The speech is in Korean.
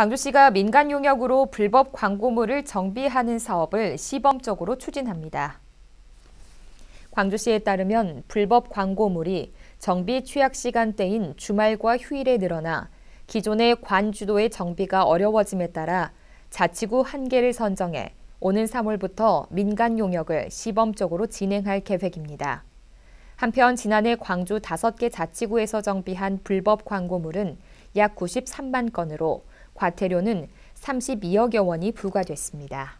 광주시가 민간 용역으로 불법 광고물을 정비하는 사업을 시범적으로 추진합니다. 광주시에 따르면 불법 광고물이 정비 취약 시간대인 주말과 휴일에 늘어나 기존의 관주도의 정비가 어려워짐에 따라 자치구 한 개를 선정해 오는 3월부터 민간 용역을 시범적으로 진행할 계획입니다. 한편 지난해 광주 5개 자치구에서 정비한 불법 광고물은 약 93만 건으로 과태료는 32억여 원이 부과됐습니다.